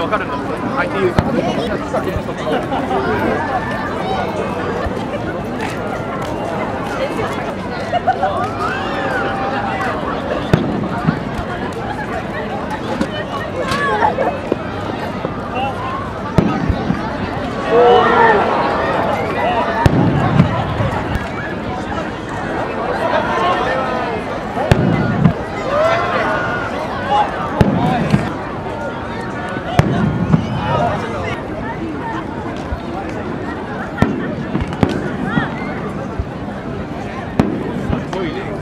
分かるんだもん IT ユーザーいね。